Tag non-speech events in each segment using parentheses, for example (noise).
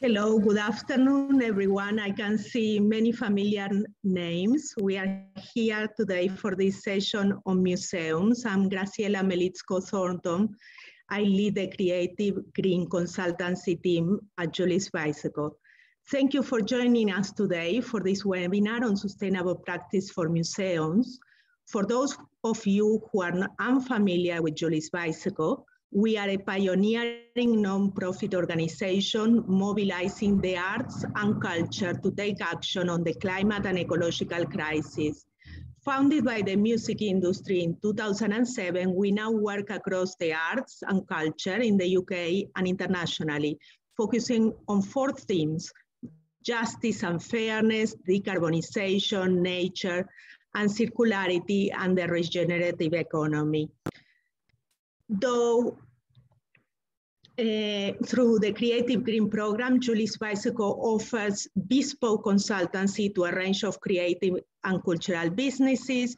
Hello, good afternoon, everyone. I can see many familiar names. We are here today for this session on museums. I'm Graciela Melitsko Thornton. I lead the Creative Green Consultancy team at Julie's Bicycle. Thank you for joining us today for this webinar on sustainable practice for museums. For those of you who are unfamiliar with Julie's Bicycle, we are a pioneering non-profit organization mobilizing the arts and culture to take action on the climate and ecological crisis. Founded by the music industry in 2007, we now work across the arts and culture in the UK and internationally, focusing on four themes, justice and fairness, decarbonization, nature, and circularity and the regenerative economy though uh, through the Creative Green Program, Julie's Bicycle offers bespoke consultancy to a range of creative and cultural businesses,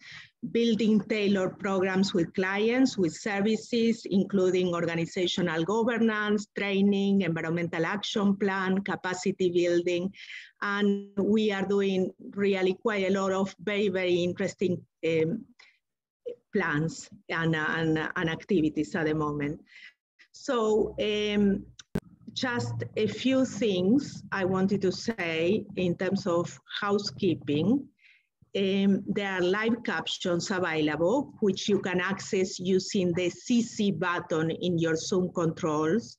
building tailored programs with clients with services, including organizational governance, training, environmental action plan, capacity building. And we are doing really quite a lot of very, very interesting um, plans and, and, and activities at the moment. So um, just a few things I wanted to say in terms of housekeeping. Um, there are live captions available, which you can access using the CC button in your Zoom controls.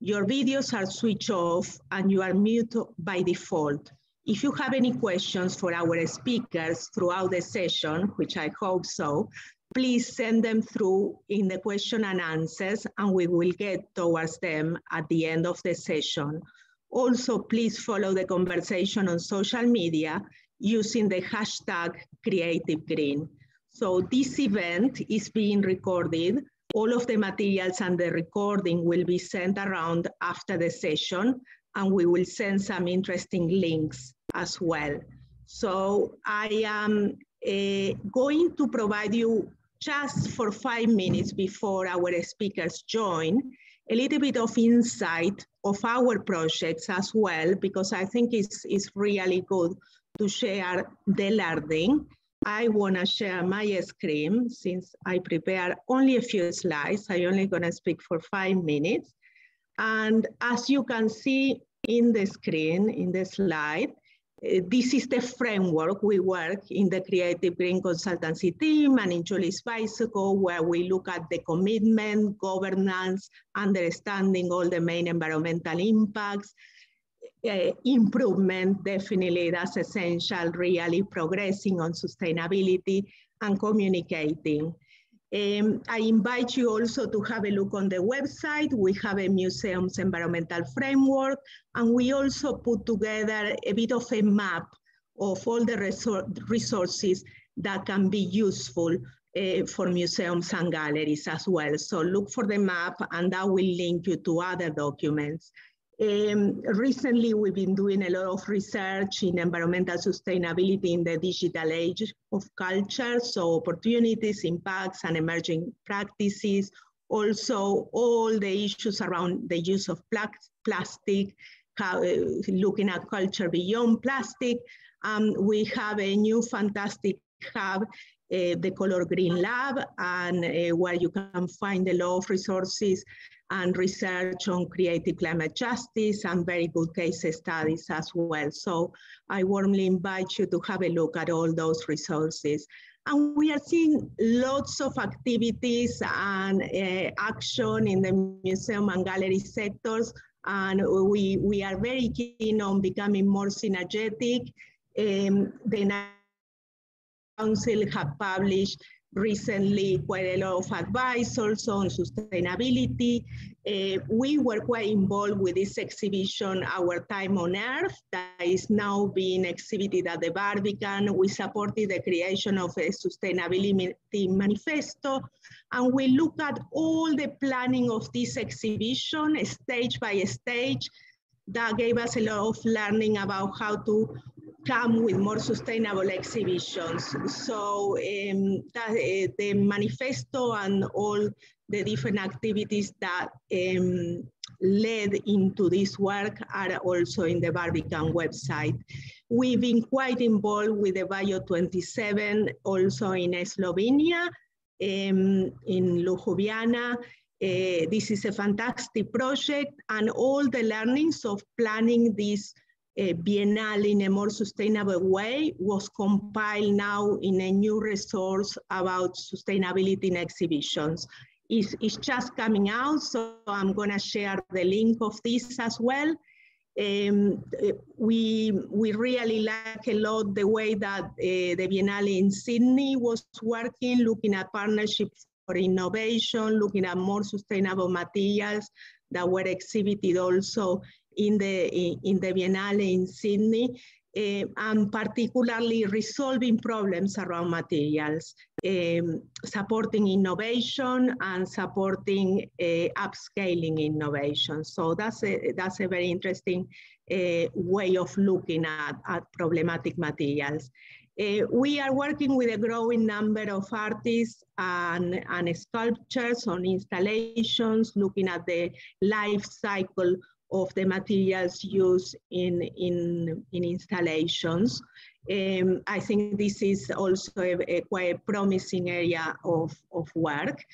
Your videos are switched off and you are mute by default. If you have any questions for our speakers throughout the session, which I hope so, please send them through in the question and answers and we will get towards them at the end of the session. Also, please follow the conversation on social media using the hashtag Creative Green. So this event is being recorded. All of the materials and the recording will be sent around after the session and we will send some interesting links as well. So I am uh, going to provide you just for five minutes before our speakers join, a little bit of insight of our projects as well, because I think it's, it's really good to share the learning. I wanna share my screen since I prepare only a few slides. I only gonna speak for five minutes. And as you can see in the screen, in the slide, this is the framework we work in the Creative Green Consultancy team and in Julie's Bicycle, where we look at the commitment, governance, understanding all the main environmental impacts, uh, improvement, definitely that's essential, really progressing on sustainability and communicating. Um, I invite you also to have a look on the website. We have a museum's environmental framework, and we also put together a bit of a map of all the resources that can be useful uh, for museums and galleries as well. So look for the map and that will link you to other documents. Um, recently, we've been doing a lot of research in environmental sustainability in the digital age of culture, so opportunities, impacts, and emerging practices. Also, all the issues around the use of pl plastic, how, uh, looking at culture beyond plastic. Um, we have a new fantastic hub the Color Green Lab, and uh, where you can find a lot of resources and research on creative climate justice and very good case studies as well. So I warmly invite you to have a look at all those resources. And we are seeing lots of activities and uh, action in the museum and gallery sectors. And we, we are very keen on becoming more synergetic. Um, the Council have published recently quite a lot of advice also on sustainability. Uh, we were quite involved with this exhibition, Our Time on Earth, that is now being exhibited at the Barbican. We supported the creation of a sustainability manifesto, and we look at all the planning of this exhibition, stage by stage, that gave us a lot of learning about how to come with more sustainable exhibitions. So um, that, uh, the manifesto and all the different activities that um, led into this work are also in the Barbican website. We've been quite involved with the Bio 27 also in Slovenia, um, in Ljubljana. Uh, this is a fantastic project and all the learnings of planning this Biennale in a more sustainable way was compiled now in a new resource about sustainability in exhibitions. It's, it's just coming out, so I'm gonna share the link of this as well. Um, we, we really like a lot the way that uh, the Biennale in Sydney was working, looking at partnerships for innovation, looking at more sustainable materials that were exhibited also in the, in the Biennale in Sydney uh, and particularly resolving problems around materials, um, supporting innovation and supporting uh, upscaling innovation. So that's a, that's a very interesting uh, way of looking at, at problematic materials. We are working with a growing number of artists and, and sculptures on installations, looking at the life cycle of the materials used in, in, in installations. Um, I think this is also a, a quite promising area of, of work.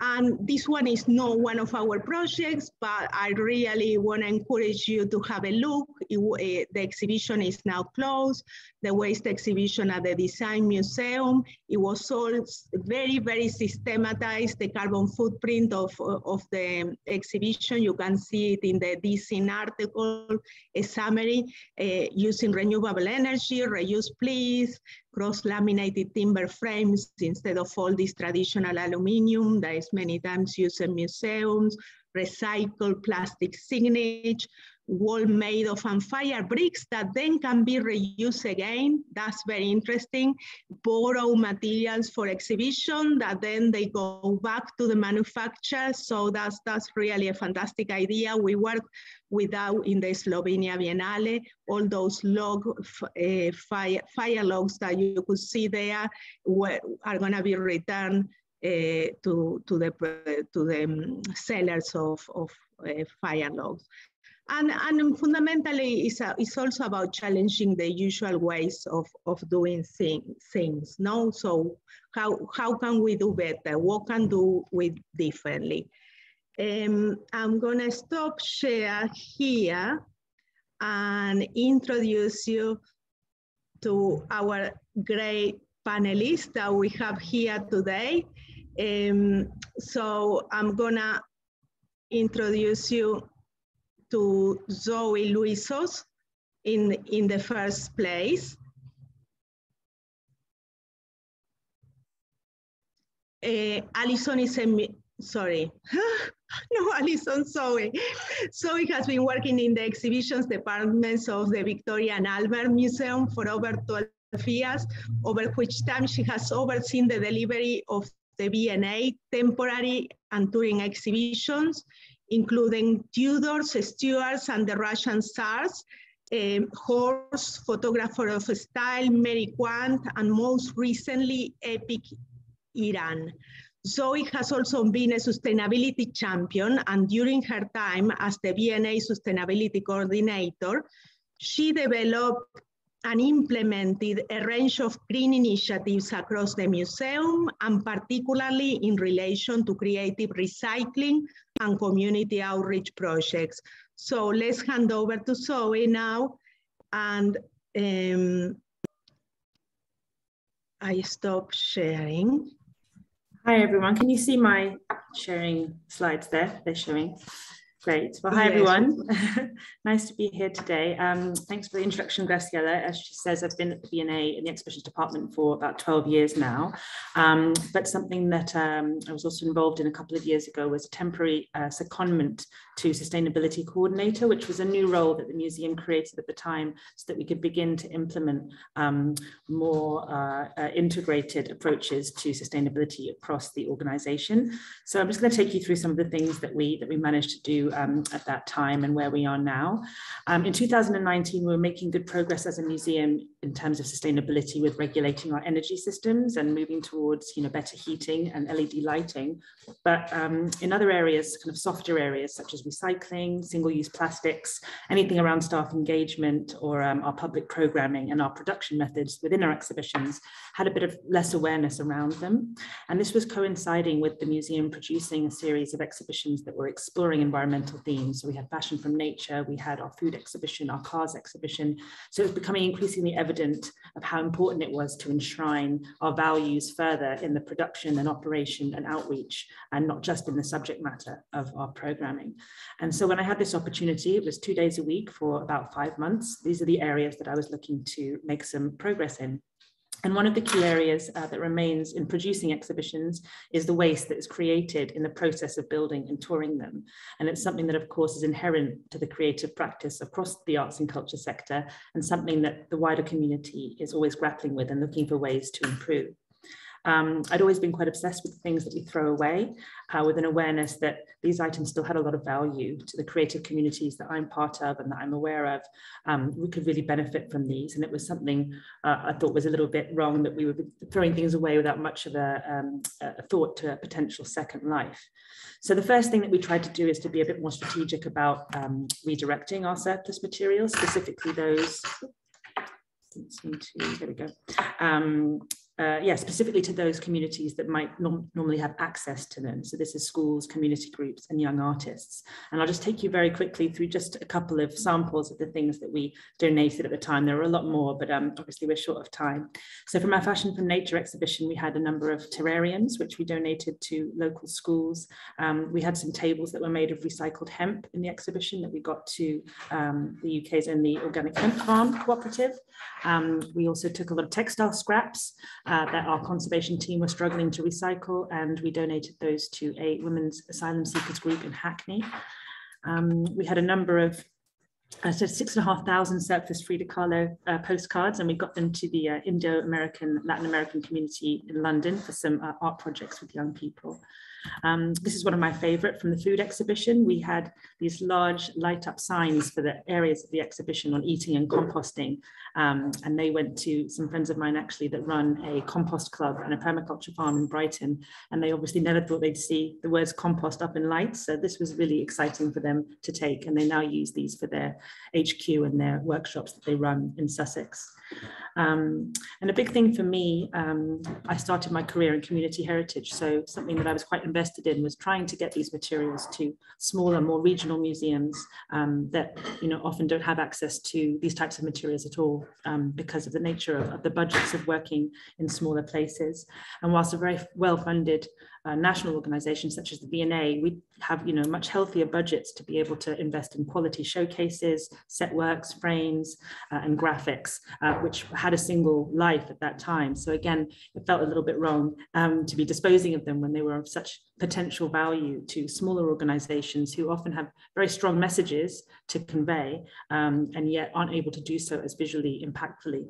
And this one is not one of our projects, but I really want to encourage you to have a look. It, uh, the exhibition is now closed. The waste exhibition at the Design Museum. It was all very, very systematized, the carbon footprint of, of the exhibition. You can see it in the Dezeen article, a summary uh, using renewable energy, reuse please, cross-laminated timber frames instead of all this traditional aluminum that is many times used in museums, recycled plastic signage, wall made of fire bricks that then can be reused again. That's very interesting. Borrow materials for exhibition that then they go back to the manufacturer. So that's, that's really a fantastic idea. We work without in the Slovenia Biennale, all those log uh, fire, fire logs that you could see there were, are gonna be returned uh, to, to the, to the um, sellers of, of uh, fire logs. And, and fundamentally, it's, a, it's also about challenging the usual ways of, of doing thing, things. No? So how, how can we do better? What can do we differently? Um, I'm gonna stop share here and introduce you to our great panelists that we have here today. Um, so I'm gonna introduce you to Zoe Luisos in, in the first place. Uh, Alison is a, sorry, (laughs) no, Alison, Zoe. Zoe has been working in the exhibitions departments of the Victoria and Albert Museum for over 12 years, over which time she has overseen the delivery of the V&A temporary and touring exhibitions including Tudors, Stuarts, and the Russian Tsars, um, Horst, photographer of style, Mary Quant, and most recently, Epic Iran. Zoe has also been a sustainability champion, and during her time as the V&A Sustainability Coordinator, she developed and implemented a range of green initiatives across the museum and particularly in relation to creative recycling and community outreach projects. So let's hand over to Zoe now and um, I stop sharing. Hi everyone, can you see my sharing slides there? They're showing. Great. Well, hi, everyone. (laughs) nice to be here today. Um, thanks for the introduction, Graciela. As she says, I've been at the V&A in the exhibitions department for about 12 years now. Um, but something that um, I was also involved in a couple of years ago was a temporary uh, secondment to sustainability coordinator, which was a new role that the museum created at the time so that we could begin to implement um, more uh, uh, integrated approaches to sustainability across the organization. So I'm just going to take you through some of the things that we that we managed to do um, at that time and where we are now. Um, in 2019, we were making good progress as a museum in terms of sustainability with regulating our energy systems and moving towards you know better heating and LED lighting. But um, in other areas, kind of softer areas such as recycling, single-use plastics, anything around staff engagement or um, our public programming and our production methods within our exhibitions had a bit of less awareness around them. And this was coinciding with the museum producing a series of exhibitions that were exploring environmental themes. So we had fashion from nature, we had our food exhibition, our cars exhibition. So it was becoming increasingly evident of how important it was to enshrine our values further in the production and operation and outreach, and not just in the subject matter of our programming. And so when I had this opportunity, it was two days a week for about five months. These are the areas that I was looking to make some progress in. And one of the key areas uh, that remains in producing exhibitions is the waste that is created in the process of building and touring them. And it's something that, of course, is inherent to the creative practice across the arts and culture sector, and something that the wider community is always grappling with and looking for ways to improve. Um, I'd always been quite obsessed with things that we throw away, uh, with an awareness that these items still had a lot of value to the creative communities that I'm part of and that I'm aware of. Um, we could really benefit from these. And it was something uh, I thought was a little bit wrong that we were throwing things away without much of a, um, a thought to a potential second life. So the first thing that we tried to do is to be a bit more strategic about um, redirecting our surplus materials, specifically those to, there we go, um, uh, yeah, specifically to those communities that might normally have access to them. So this is schools, community groups, and young artists. And I'll just take you very quickly through just a couple of samples of the things that we donated at the time. There were a lot more, but um, obviously we're short of time. So from our Fashion from Nature exhibition, we had a number of terrariums, which we donated to local schools. Um, we had some tables that were made of recycled hemp in the exhibition that we got to um, the UK's and the Organic Hemp Farm Cooperative. Um, we also took a lot of textile scraps uh, that our conservation team were struggling to recycle, and we donated those to a women's asylum seekers group in Hackney. Um, we had a number of uh, so six and a half thousand surplus Frida Kahlo uh, postcards, and we got them to the uh, Indo-American, Latin American community in London for some uh, art projects with young people. Um, this is one of my favorite from the food exhibition. We had these large light up signs for the areas of the exhibition on eating and composting. Um, and they went to some friends of mine actually that run a compost club and a permaculture farm in Brighton. And they obviously never thought they'd see the words compost up in lights. So this was really exciting for them to take. And they now use these for their HQ and their workshops that they run in Sussex. Um, and a big thing for me, um, I started my career in community heritage. So something that I was quite invested in was trying to get these materials to smaller, more regional museums um, that you know often don't have access to these types of materials at all um, because of the nature of, of, the budgets of working in smaller places. And whilst a very well-funded uh, national organizations such as the V&A, we have you know much healthier budgets to be able to invest in quality showcases, set works, frames, uh, and graphics, uh, which had a single life at that time. So again, it felt a little bit wrong um, to be disposing of them when they were of such potential value to smaller organizations who often have very strong messages to convey um, and yet aren't able to do so as visually impactfully.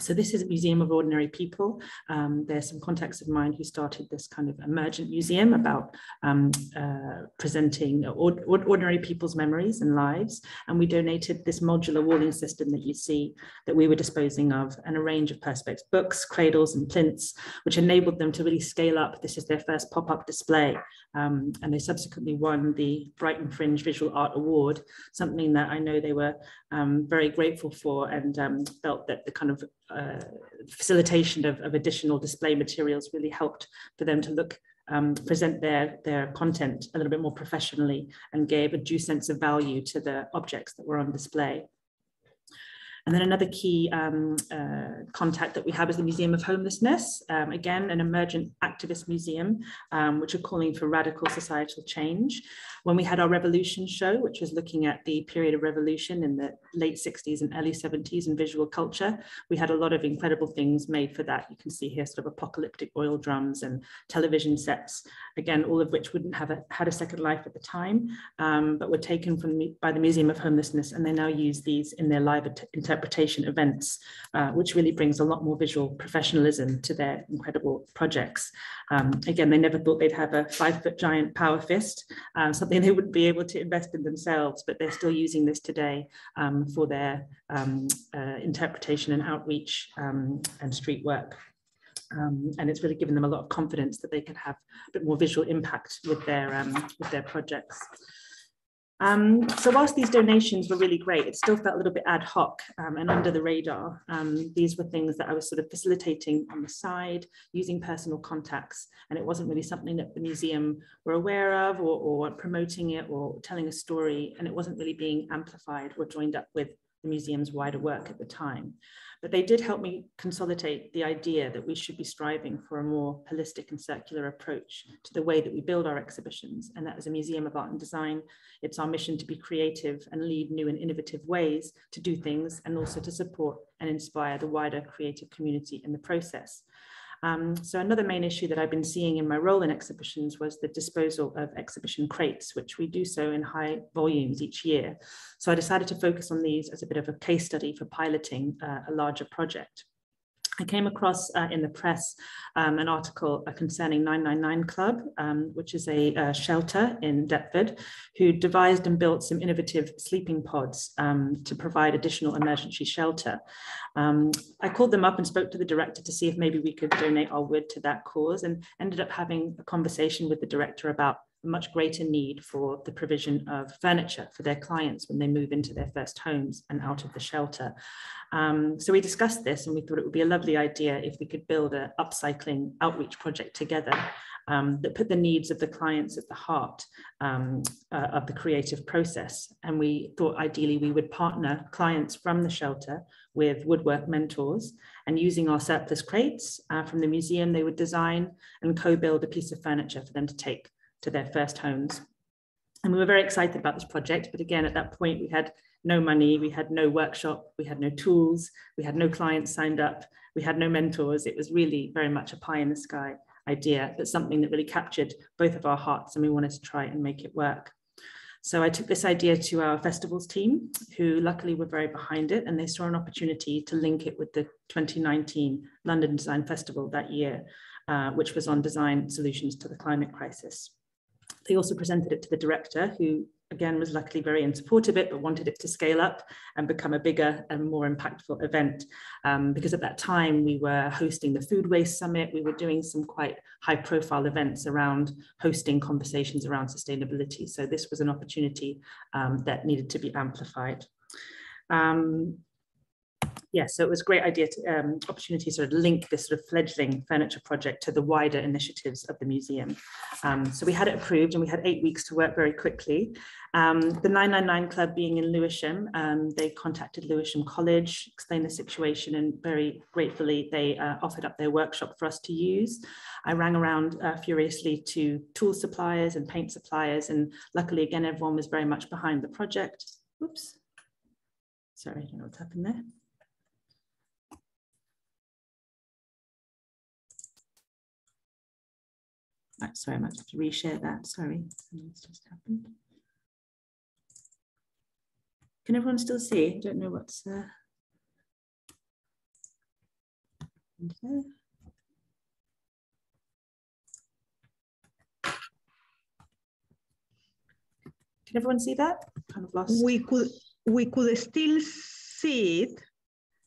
So this is a museum of ordinary people. Um, there's some contacts of mine who started this kind of emergent museum about um, uh, presenting or, ordinary people's memories and lives. And we donated this modular walling system that you see that we were disposing of and a range of perspex books, cradles and plinths, which enabled them to really scale up. This is their first pop-up display. Um, and they subsequently won the Brighton Fringe Visual Art Award, something that I know they were um, very grateful for and um, felt that the kind of uh, facilitation of, of, additional display materials really helped for them to look um, present their their content a little bit more professionally and gave a due sense of value to the objects that were on display. And then another key um, uh, contact that we have is the Museum of Homelessness, um, again, an emergent activist museum, um, which are calling for radical societal change. When we had our Revolution show, which was looking at the period of revolution in the late 60s and early 70s in visual culture, we had a lot of incredible things made for that. You can see here sort of apocalyptic oil drums and television sets, again, all of which wouldn't have a, had a second life at the time, um, but were taken from by the Museum of Homelessness, and they now use these in their live interpretation events, uh, which really brings a lot more visual professionalism to their incredible projects. Um, again, they never thought they'd have a five foot giant power fist, uh, something (laughs) they wouldn't be able to invest in themselves, but they're still using this today um, for their um, uh, interpretation and outreach um, and street work. Um, and it's really given them a lot of confidence that they can have a bit more visual impact with their um, with their projects. Um, so whilst these donations were really great, it still felt a little bit ad hoc um, and under the radar. Um, these were things that I was sort of facilitating on the side, using personal contacts, and it wasn't really something that the museum were aware of or, or promoting it or telling a story, and it wasn't really being amplified or joined up with the museum's wider work at the time. But they did help me consolidate the idea that we should be striving for a more holistic and circular approach to the way that we build our exhibitions. And that as a museum of art and design, it's our mission to be creative and lead new and innovative ways to do things and also to support and inspire the wider creative community in the process. Um, so another main issue that I've been seeing in my role in exhibitions was the disposal of exhibition crates, which we do so in high volumes each year. So I decided to focus on these as a bit of a case study for piloting uh, a larger project. I came across uh, in the press um, an article uh, concerning 999 Club, um, which is a, a, shelter in Deptford, who devised and built some innovative sleeping pods um, to provide additional emergency shelter. Um, I called them up and spoke to the director to see if maybe we could donate our wood to that cause and ended up having a conversation with the director about much greater need for the provision of furniture for their clients when they move into their first homes and out of the shelter. Um, so we discussed this and we thought it would be a lovely idea if we could build an upcycling outreach project together um, that put the needs of the clients at the heart um, uh, of the creative process. And we thought ideally we would partner clients from the shelter with woodwork mentors and using our surplus crates uh, from the museum, they would design and co-build a piece of furniture for them to take to their first homes. And we were very excited about this project, but again, at that point, we had no money, we had no workshop, we had no tools, we had no clients signed up, we had no mentors. It was really very much a pie in the sky idea, but something that really captured both of our hearts, and we wanted to try and make it work. So I took this idea to our festivals team, who luckily were very behind it, and they saw an opportunity to link it with the 2019 London Design Festival that year, uh, which was on design solutions to the climate crisis. They also presented it to the director, who again was luckily very in support of it, but wanted it to scale up and become a bigger and more impactful event. Um, because at that time we were hosting the Food Waste Summit, we were doing some quite high profile events around hosting conversations around sustainability. So this was an opportunity um, that needed to be amplified. Um, yeah, so it was a great idea to um, opportunity to sort of link this sort of fledgling furniture project to the wider initiatives of the museum. Um, so we had it approved and we had eight weeks to work very quickly. Um, the 999 Club being in Lewisham, um, they contacted Lewisham College, explained the situation and very gratefully they uh, offered up their workshop for us to use. I rang around uh, furiously to tool suppliers and paint suppliers and luckily again everyone was very much behind the project. Oops, sorry, I don't know what's happened there. Right, sorry, I might have to reshare that. Sorry, something's just happened. Can everyone still see? I don't know what's uh... okay. Can everyone see that? Kind of lost. We could we could still see it.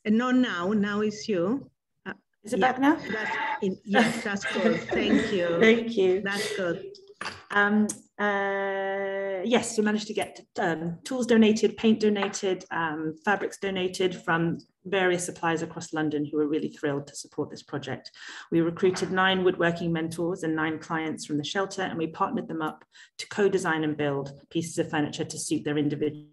And not now. Now it's you. Is it yeah, back now? That's yes, that's good. Thank (laughs) you. Thank you. That's good. Um, uh, yes, we managed to get um, tools donated, paint donated, um, fabrics donated from various suppliers across London who were really thrilled to support this project. We recruited nine woodworking mentors and nine clients from the shelter, and we partnered them up to co-design and build pieces of furniture to suit their individual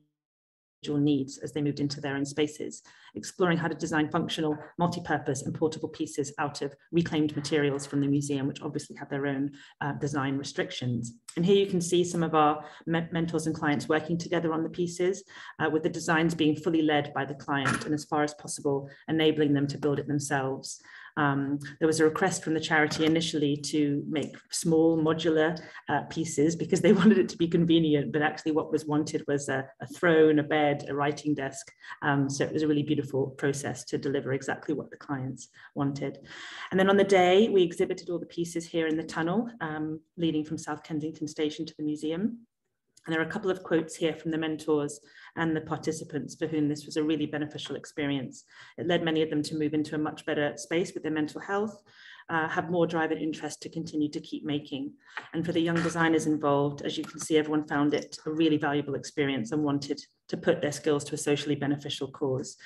needs as they moved into their own spaces, exploring how to design functional, multi-purpose and portable pieces out of reclaimed materials from the museum, which obviously have their own uh, design restrictions. And here you can see some of our me mentors and clients working together on the pieces, uh, with the designs being fully led by the client and as far as possible, enabling them to build it themselves. Um, there was a request from the charity initially to make small modular uh, pieces because they (laughs) wanted it to be convenient, but actually what was wanted was a, a throne, a bed, a writing desk. Um, so it was a really beautiful process to deliver exactly what the clients wanted. And then on the day, we exhibited all the pieces here in the tunnel, um, leading from South Kensington Station to the museum. And there are a couple of quotes here from the mentors and the participants for whom this was a really beneficial experience. It led many of them to move into a much better space with their mental health, uh, have more drive and interest to continue to keep making. And for the young designers involved, as you can see, everyone found it a really valuable experience and wanted to put their skills to a socially beneficial cause.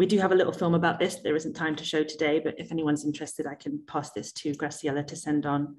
We do have a little film about this. There isn't time to show today, but if anyone's interested, I can pass this to Graciela to send on.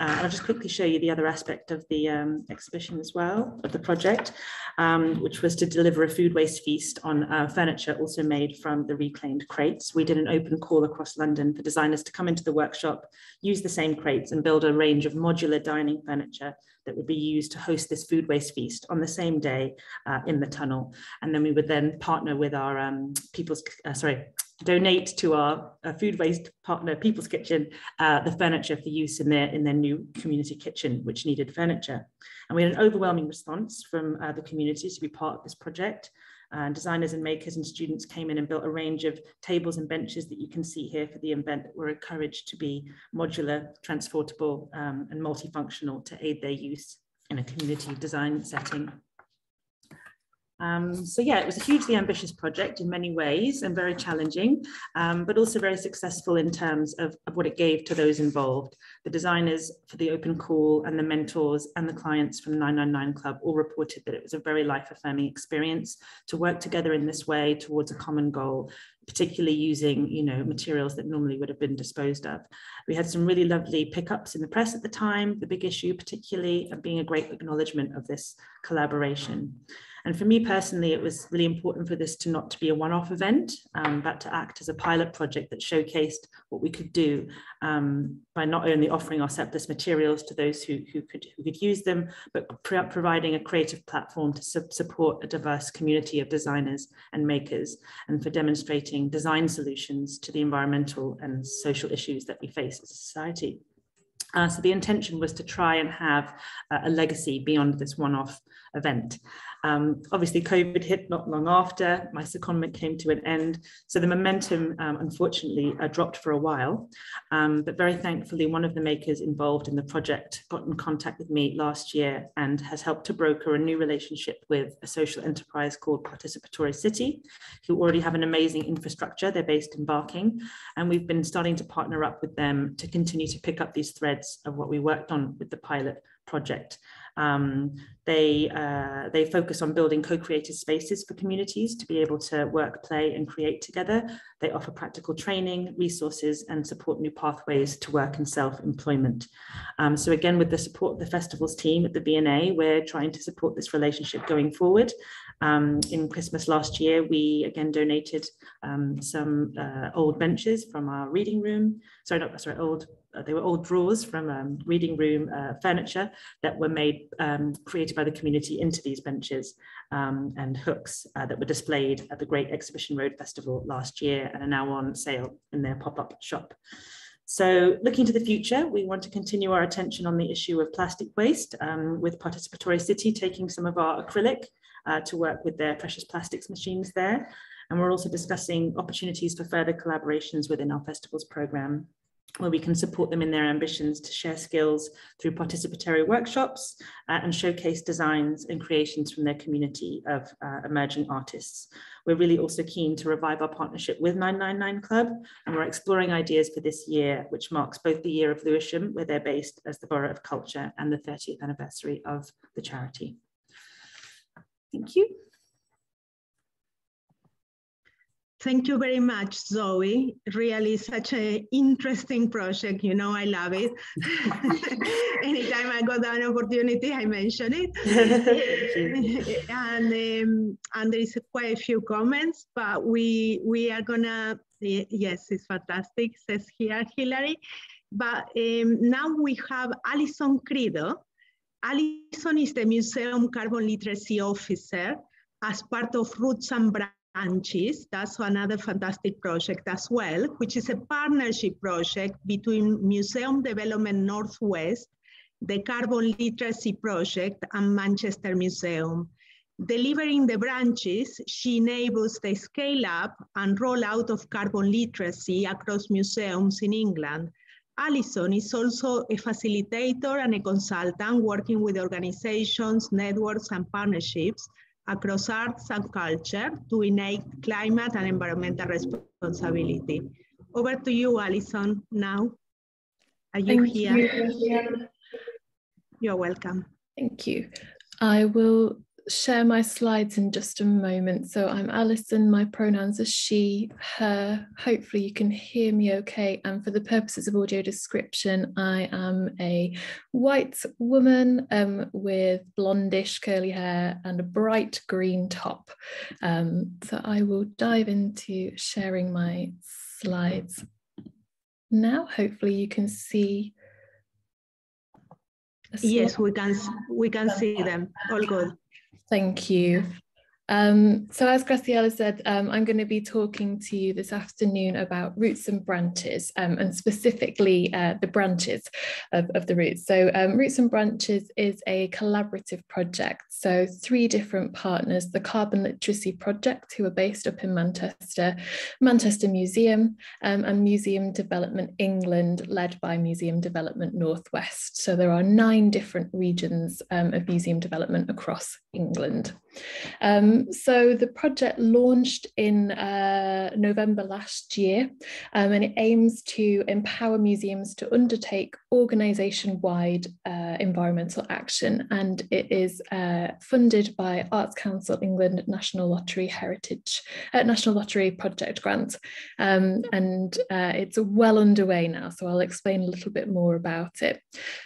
Uh, I'll just quickly show you the other aspect of the um, exhibition as well, of the project, um, which was to deliver a food waste feast on uh, furniture also made from the reclaimed crates. We did an open call across London for designers to come into the workshop, use the same crates and build a range of modular dining furniture that would be used to host this food waste feast on the same day uh, in the tunnel. And then we would then partner with our um, people's, uh, sorry, donate to our uh, food waste partner, People's Kitchen, uh, the furniture for use in their, in their new community kitchen, which needed furniture. And we had an overwhelming response from uh, the community to be part of this project. Uh, designers and makers and students came in and built a range of tables and benches that you can see here for the event that were encouraged to be modular, transportable um, and multifunctional to aid their use in a community design setting. Um, so yeah, it was a hugely ambitious project in many ways and very challenging, um, but also very successful in terms of, of, what it gave to those involved. The designers for the open call and the mentors and the clients from 999 Club all reported that it was a very life affirming experience to work together in this way towards a common goal particularly using you know materials that normally would have been disposed of. We had some really lovely pickups in the press at the time, the big issue particularly being a great acknowledgement of this collaboration. And for me personally, it was really important for this to not to be a one-off event, um, but to act as a pilot project that showcased what we could do um, by not only offering our surplus materials to those who, who, could, who could use them, but providing a creative platform to su support a diverse community of designers and makers, and for demonstrating design solutions to the environmental and social issues that we face as a society. Uh, so the intention was to try and have uh, a legacy beyond this one-off event. Um, obviously, COVID hit not long after. My secondment came to an end. So the momentum, um, unfortunately, uh, dropped for a while. Um, but very thankfully, one of the makers involved in the project got in contact with me last year and has helped to broker a new relationship with a social enterprise called Participatory City, who already have an amazing infrastructure. They're based in Barking. And we've been starting to partner up with them to continue to pick up these threads of what we worked on with the pilot project. Um, they, uh, they focus on building co-created spaces for communities to be able to work, play and create together. They offer practical training, resources and support new pathways to work and self-employment. Um, so again, with the support of the festivals team at the V&A, we're trying to support this relationship going forward. Um, in Christmas last year, we again donated um, some uh, old benches from our reading room, sorry, not sorry, old uh, they were old drawers from um, reading room uh, furniture that were made, um, created by the community into these benches um, and hooks uh, that were displayed at the Great Exhibition Road Festival last year and are now on sale in their pop-up shop. So looking to the future, we want to continue our attention on the issue of plastic waste um, with Participatory City taking some of our acrylic uh, to work with their precious plastics machines there. And we're also discussing opportunities for further collaborations within our festivals program where we can support them in their ambitions to share skills through participatory workshops uh, and showcase designs and creations from their community of uh, emerging artists. We're really also keen to revive our partnership with 999 Club, and we're exploring ideas for this year, which marks both the year of Lewisham, where they're based as the Borough of Culture, and the 30th anniversary of the charity. Thank you. Thank you very much, Zoe. Really such an interesting project. You know, I love it. (laughs) Anytime I got an opportunity, I mention it. (laughs) and, um, and there is quite a few comments, but we, we are gonna, yes, it's fantastic, says here Hilary. But um, now we have Alison Credo. Alison is the Museum Carbon Literacy Officer as part of Roots and Branches. That's another fantastic project as well, which is a partnership project between Museum Development Northwest, the Carbon Literacy Project, and Manchester Museum. Delivering the branches, she enables the scale up and rollout of carbon literacy across museums in England. Alison is also a facilitator and a consultant working with organizations, networks, and partnerships across arts and culture to innate climate and environmental responsibility. Over to you, Alison, now. Are you Thank here? You. You're welcome. Thank you. I will share my slides in just a moment. So I'm Alison, my pronouns are she, her. Hopefully you can hear me okay. And for the purposes of audio description, I am a white woman um, with blondish curly hair and a bright green top. Um, so I will dive into sharing my slides now. Hopefully you can see Yes, we can we can see them. All good. Thank you. Um, so as Graciela said, um, I'm going to be talking to you this afternoon about roots and branches um, and specifically uh, the branches of, of, the roots. So um, Roots and Branches is a collaborative project. So three different partners, the Carbon Literacy Project, who are based up in Manchester, Manchester Museum um, and Museum Development England, led by Museum Development Northwest. So there are nine different regions um, of museum development across England. Um, so the project launched in uh, November last year, um, and it aims to empower museums to undertake organisation-wide uh, environmental action, and it is uh, funded by Arts Council England National Lottery Heritage uh, National Lottery Project Grant, um, and uh, it's well underway now. So I'll explain a little bit more about it.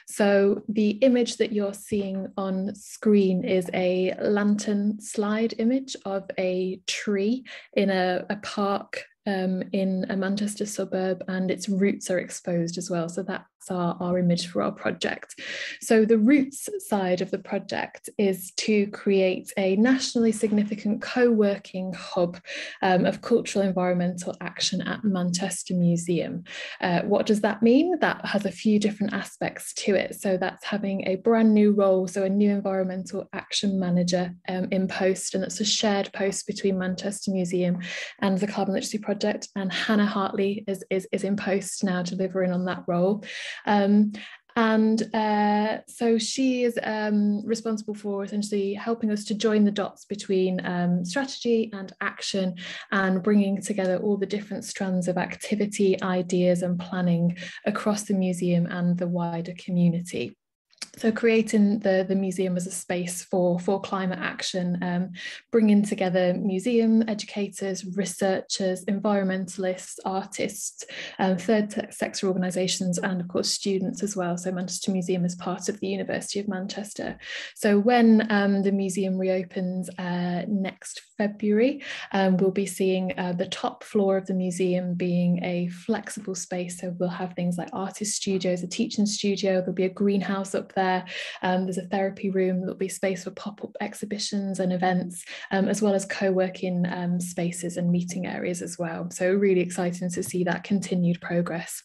So the image that you're seeing on screen is a lantern slide image of a tree in a, a park um, in a Manchester suburb and its roots are exposed as well. So that our, our image for our project. So the roots side of the project is to create a nationally significant co-working hub um, of cultural environmental action at Manchester Museum. Uh, what does that mean? That has a few different aspects to it. So that's having a brand new role, so a new environmental action manager um, in post, and it's a shared post between Manchester Museum and the Carbon Literacy Project. And Hannah Hartley is, is, is in post now delivering on that role. Um, and uh, so she is um, responsible for essentially helping us to join the dots between um, strategy and action and bringing together all the different strands of activity, ideas, and planning across the museum and the wider community so creating the, the museum as a space for, for climate action, um, bringing together museum educators, researchers, environmentalists, artists, um, third sector organisations, and of course students as well. So Manchester Museum is part of the University of Manchester. So when um, the museum reopens uh, next February, um, we'll be seeing uh, the top floor of the museum being a flexible space. So we'll have things like artist studios, a teaching studio, there'll be a greenhouse up there there. Um, there's a therapy room, there'll be space for pop-up exhibitions and events, um, as well as co-working um, spaces and meeting areas as well. So really exciting to see that continued progress.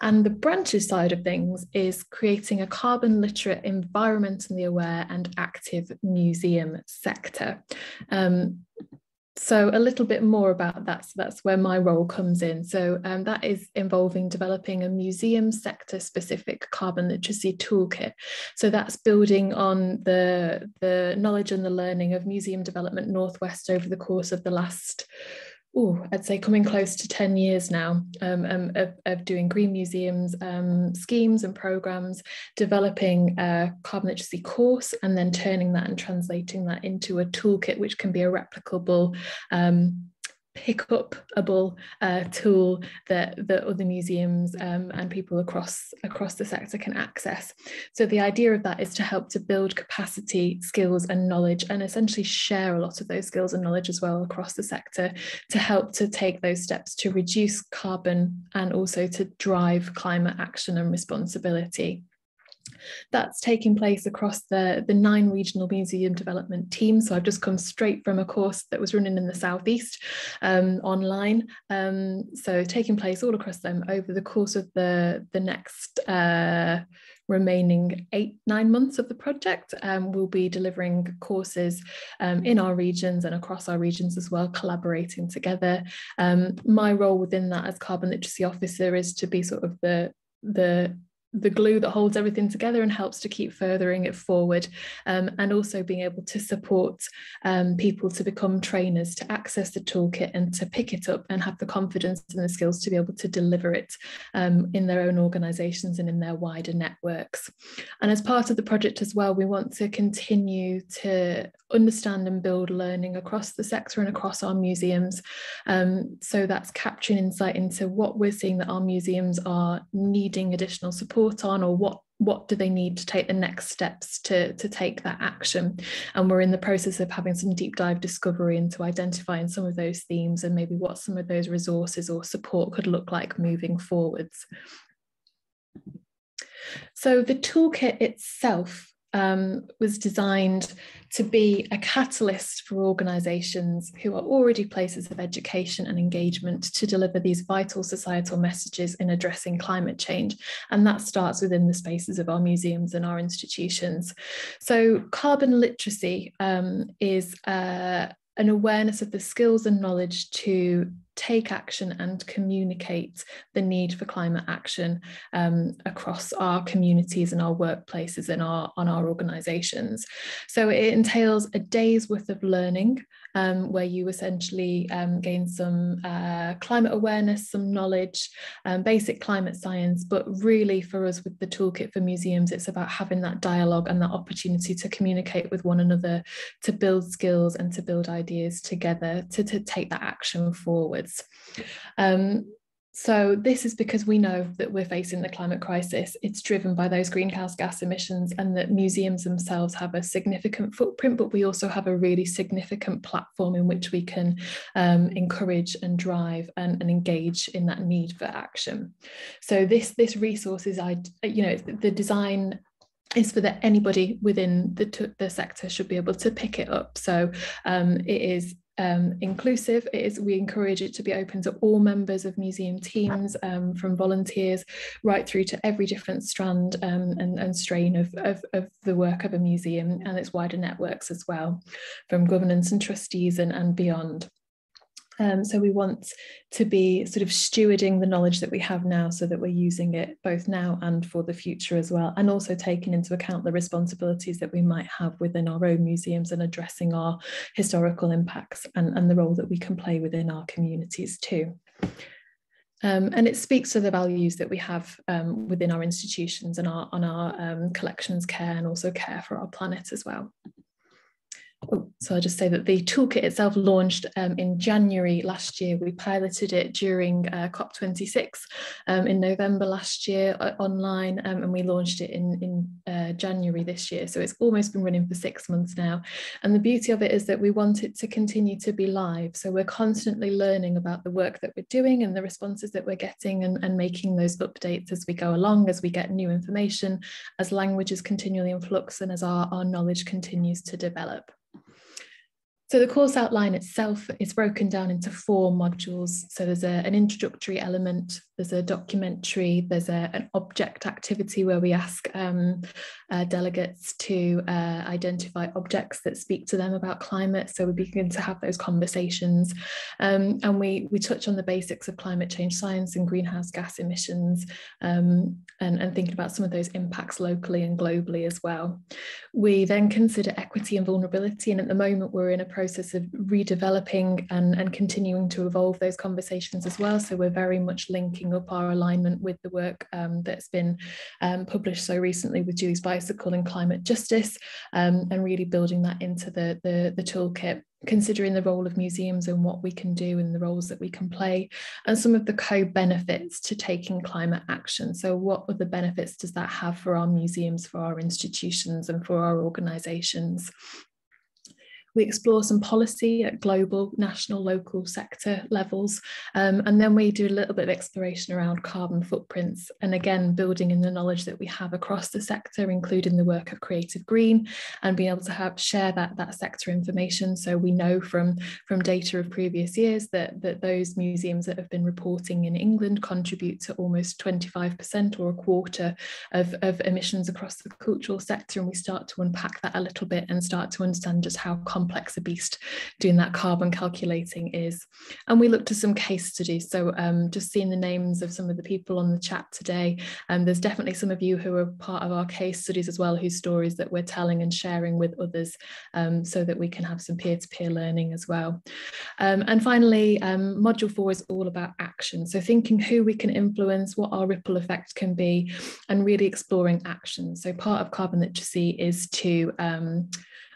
And the branches side of things is creating a carbon literate, environmentally aware and active museum sector. Um, so a little bit more about that. So that's where my role comes in. So um, that is involving developing a museum sector specific carbon literacy toolkit. So that's building on the the knowledge and the learning of museum development northwest over the course of the last oh, I'd say coming close to 10 years now um, um, of, of, doing green museums um, schemes and programs, developing a carbon literacy course, and then turning that and translating that into a toolkit which can be a replicable pick upable uh, tool that, that other museums um, and people across across the sector can access. So the idea of that is to help to build capacity, skills and knowledge and essentially share a lot of those skills and knowledge as well across the sector to help to take those steps to reduce carbon and also to drive climate action and responsibility. That's taking place across the, the nine regional museum development teams. So I've just come straight from a course that was running in the Southeast um, online. Um, so taking place all across them over the course of the, the next uh, remaining eight, nine months of the project. Um, we'll be delivering courses um, in our regions and across our regions as well, collaborating together. Um, my role within that as carbon literacy officer is to be sort of the the the glue that holds everything together and helps to keep furthering it forward um, and also being able to support um, people to become trainers to access the toolkit and to pick it up and have the confidence and the skills to be able to deliver it um, in their own organizations and in their wider networks. And as part of the project as well we want to continue to understand and build learning across the sector and across our museums um, so that's capturing insight into what we're seeing that our museums are needing additional support on or what what do they need to take the next steps to, to take that action? And we're in the process of having some deep dive discovery into identifying some of those themes and maybe what some of those resources or support could look like moving forwards. So the toolkit itself um, was designed to be a catalyst for organisations who are already places of education and engagement to deliver these vital societal messages in addressing climate change. And that starts within the spaces of our museums and our institutions. So, carbon literacy um, is uh, an awareness of the skills and knowledge to take action and communicate the need for climate action um, across our communities and our workplaces and our on our organizations. So it entails a day's worth of learning um, where you essentially um, gain some uh, climate awareness some knowledge um, basic climate science but really for us with the toolkit for museums it's about having that dialogue and that opportunity to communicate with one another to build skills and to build ideas together to, to take that action forwards. Um, so this is because we know that we're facing the climate crisis. It's driven by those greenhouse gas emissions and that museums themselves have a significant footprint, but we also have a really significant platform in which we can um, encourage and drive and, and, engage in that need for action. So this, this resource is, you know, the design is for that anybody within the, the sector should be able to pick it up. So um, it is um, inclusive. It is, we encourage it to be open to all members of museum teams, um, from volunteers right through to every different strand um, and, and, strain of, of, of, the work of a museum and its wider networks as well, from governance and trustees and, and beyond. Um, so we want to be sort of stewarding the knowledge that we have now so that we're using it both now and for the future as well, and also taking into account the responsibilities that we might have within our own museums and addressing our historical impacts and, and the role that we can play within our communities too. Um, and it speaks to the values that we have um, within our institutions and our, on our um, collections care and also care for our planet as well. Oh, so I'll just say that the toolkit itself launched um, in January last year. We piloted it during uh, COP26 um, in November last year uh, online, um, and we launched it in, in uh, January this year. So it's almost been running for six months now. And the beauty of it is that we want it to continue to be live. So we're constantly learning about the work that we're doing and the responses that we're getting and, and making those updates as we go along, as we get new information, as language is continually in flux, and as our, our knowledge continues to develop. So the course outline itself is broken down into four modules. So there's a, an introductory element, there's a documentary, there's a, an object activity where we ask um, uh, delegates to uh, identify objects that speak to them about climate. So we begin to have those conversations. Um, and we, we touch on the basics of climate change science and greenhouse gas emissions um, and, and thinking about some of those impacts locally and globally as well. We then consider equity and vulnerability. And at the moment, we're in a process of redeveloping and, and continuing to evolve those conversations as well. So we're very much linking up our alignment with the work um, that's been um, published so recently with Julie's bicycle and climate justice um, and really building that into the, the, the toolkit considering the role of museums and what we can do and the roles that we can play and some of the co-benefits to taking climate action. So what other benefits does that have for our museums for our institutions and for our organizations We explore some policy at global, national, local sector levels. Um, and then we do a little bit of exploration around carbon footprints. And again, building in the knowledge that we have across the sector, including the work of Creative Green and being able to have share that, that sector information. So we know from, from data of previous years that, that those museums that have been reporting in England contribute to almost 25% or a quarter of, of emissions across the cultural sector. And we start to unpack that a little bit and start to understand just how complex a beast doing that carbon calculating is. And we looked at some case studies. So um, just seeing the names of some of the people on the chat today, um, there's definitely some of you who are part of our case studies as well, whose stories that we're telling and sharing with others um, so that we can have some peer-to-peer -peer learning as well. Um, and finally, um, module four is all about action. So thinking who we can influence, what our ripple effect can be, and really exploring action. So part of carbon literacy is to um,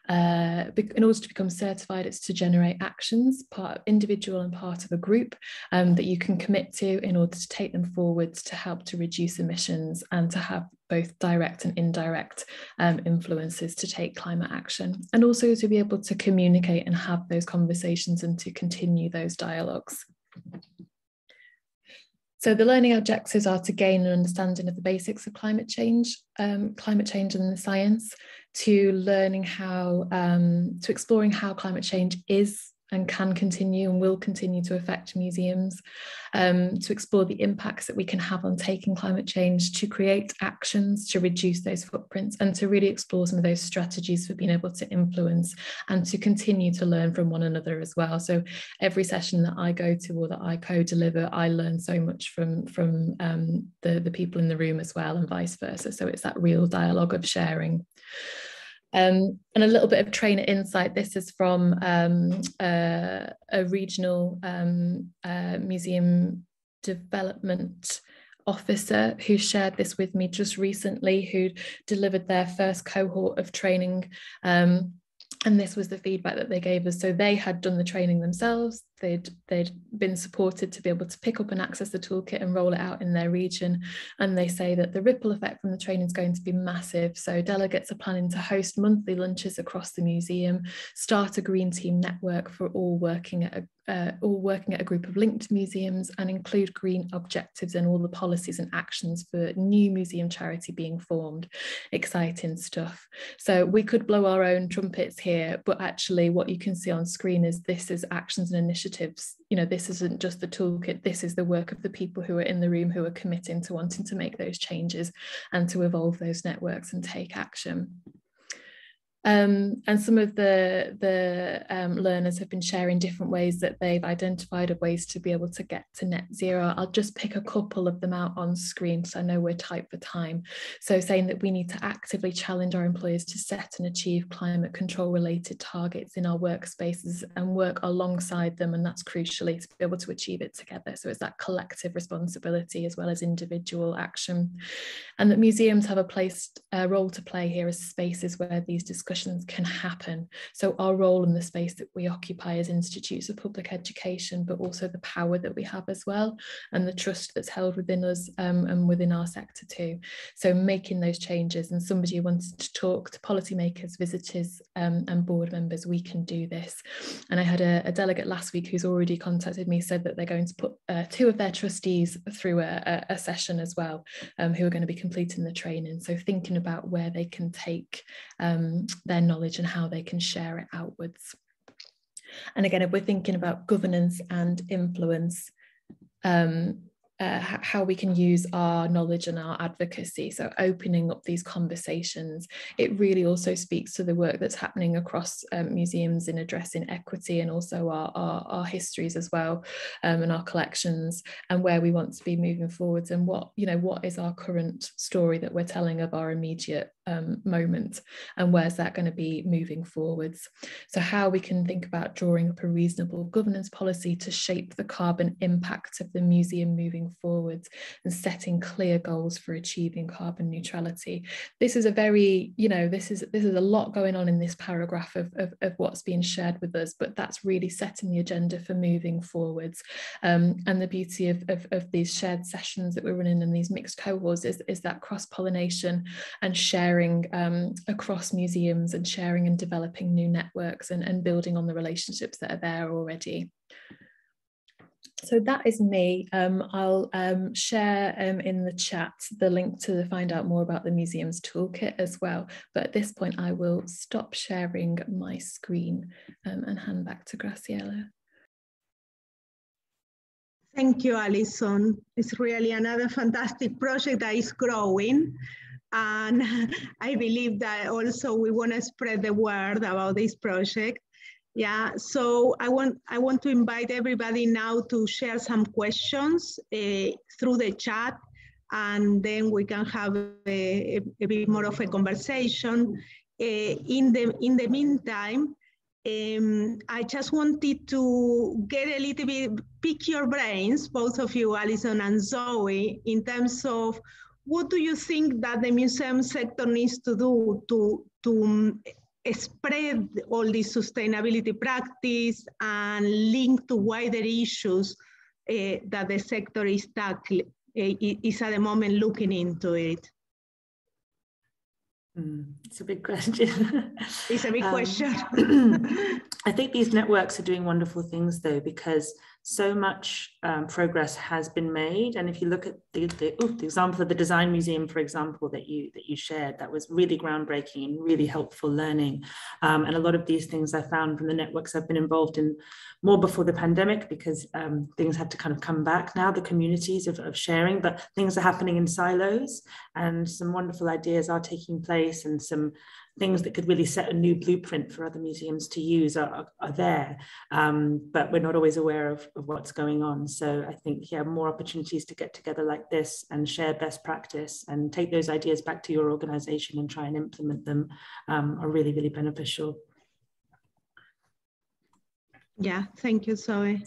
uh, in order to become certified, it's to generate actions, part of individual and part of a group um, that you can commit to in order to take them forwards to help to reduce emissions and to have both direct and indirect um, influences to take climate action and also to be able to communicate and have those conversations and to continue those dialogues. So the learning objectives are to gain an understanding of the basics of climate change, um, climate change and the science, to learning how, um, to exploring how climate change is and can continue and will continue to affect museums, um, to explore the impacts that we can have on taking climate change, to create actions to reduce those footprints, and to really explore some of those strategies for being able to influence and to continue to learn from one another as well. So every session that I go to or that I co-deliver, I learn so much from, from um, the, the people in the room as well and vice versa. So it's that real dialogue of sharing. Um, and a little bit of trainer insight. This is from um, uh, a regional um, uh, museum development officer who shared this with me just recently, who delivered their first cohort of training. Um, and this was the feedback that they gave us. So they had done the training themselves they'd they'd been supported to be able to pick up and access the toolkit and roll it out in their region and they say that the ripple effect from the training is going to be massive so delegates are planning to host monthly lunches across the museum start a green team network for all working at a uh, all working at a group of linked museums and include green objectives and all the policies and actions for new museum charity being formed. Exciting stuff. So we could blow our own trumpets here, but actually what you can see on screen is this is actions and initiatives initiatives you know this isn't just the toolkit this is the work of the people who are in the room who are committing to wanting to make those changes and to evolve those networks and take action um, and some of the, the um, learners have been sharing different ways that they've identified of ways to be able to get to net zero. I'll just pick a couple of them out on screen because I know we're tight for time. So saying that we need to actively challenge our employers to set and achieve climate control related targets in our workspaces and work alongside them. And that's crucially to be able to achieve it together. So it's that collective responsibility as well as individual action. And that museums have a place, a role to play here as spaces where these discussions can happen. So our role in the space that we occupy as institutes of public education, but also the power that we have as well, and the trust that's held within us um, and within our sector too. So making those changes and somebody wanted to talk to policymakers, visitors um, and board members, we can do this. And I had a, a, delegate last week who's already contacted me, said that they're going to put uh, two of their trustees through a, a, a session as well, um, who are going to be completing the training. So thinking about where they can take um, their knowledge and how they can share it outwards. And again, if we're thinking about governance and influence, um, uh, how we can use our knowledge and our advocacy. So, opening up these conversations. It really also speaks to the work that's happening across um, museums in addressing equity and also our, our, our histories as well um, and our collections and where we want to be moving forwards and what, you know, what is our current story that we're telling of our immediate um, moment and where's that going to be moving forwards. So, how we can think about drawing up a reasonable governance policy to shape the carbon impact of the museum moving forwards and setting clear goals for achieving carbon neutrality. This is a very, you know, this is this is a lot going on in this paragraph of, of, of what's being shared with us, but that's really setting the agenda for moving forwards. Um, and the beauty of, of, of these shared sessions that we're running in these mixed cohorts is, is that cross-pollination and sharing sharing um, across museums and sharing and developing new networks and, and building on the relationships that are there already. So that is me. Um, I'll um, share um, in the chat the link to find out more about the museum's toolkit as well. But at this point, I will stop sharing my screen um, and hand back to Graciela. Thank you, Alison. It's really another fantastic project that is growing. And (laughs) I believe that also we want to spread the word about this project. Yeah, so I want, I want to invite everybody now to share some questions uh, through the chat, and then we can have a, a bit more of a conversation. Uh, in, the, in the meantime, um, I just wanted to get a little bit, pick your brains, both of you, Alison and Zoe, in terms of what do you think that the museum sector needs to do to, to spread all this sustainability practice and link to wider issues uh, that the sector is tackling, uh, is at the moment looking into it? Mm, it's a big question. it's a big (laughs) um, question. (clears throat) I think these networks are doing wonderful things though, because so much um, progress has been made. And if you look at the, the, the, example of the design museum, for example, that you that you shared, that was really groundbreaking and really helpful learning. Um, and a lot of these things I found from the networks I've been involved in more before the pandemic because um, things had to kind of come back now, the communities of, of sharing, but things are happening in silos and some wonderful ideas are taking place and some things that could really set a new blueprint for other museums to use are, are there, um, but we're not always aware of, of what's going on. So I think, yeah, more opportunities to get together like this and share best practice and take those ideas back to your organization and try and implement them um, are really, really beneficial. Yeah, thank you, Zoe.